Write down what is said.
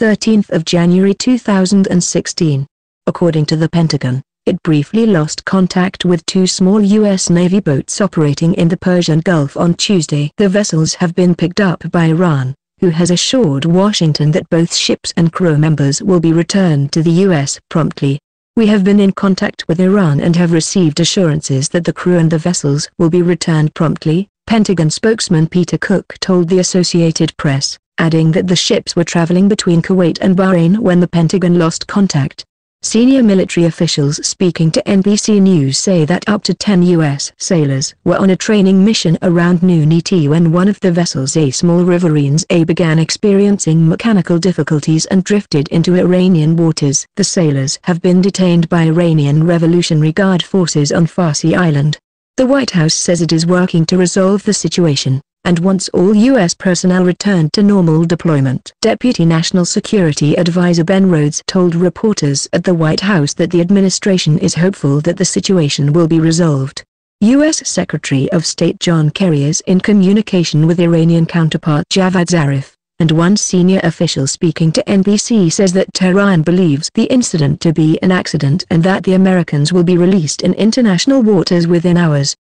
13th of January 2016. According to the Pentagon, it briefly lost contact with two small U.S. Navy boats operating in the Persian Gulf on Tuesday. The vessels have been picked up by Iran, who has assured Washington that both ships and crew members will be returned to the U.S. promptly. We have been in contact with Iran and have received assurances that the crew and the vessels will be returned promptly, Pentagon spokesman Peter Cook told the Associated Press, adding that the ships were traveling between Kuwait and Bahrain when the Pentagon lost contact. Senior military officials speaking to NBC News say that up to 10 U.S. sailors were on a training mission around noon ET when one of the vessels a small riverines A began experiencing mechanical difficulties and drifted into Iranian waters. The sailors have been detained by Iranian Revolutionary Guard forces on Farsi Island. The White House says it is working to resolve the situation and once all U.S. personnel returned to normal deployment. Deputy National Security Advisor Ben Rhodes told reporters at the White House that the administration is hopeful that the situation will be resolved. U.S. Secretary of State John Kerry is in communication with Iranian counterpart Javad Zarif, and one senior official speaking to NBC says that Tehran believes the incident to be an accident and that the Americans will be released in international waters within hours.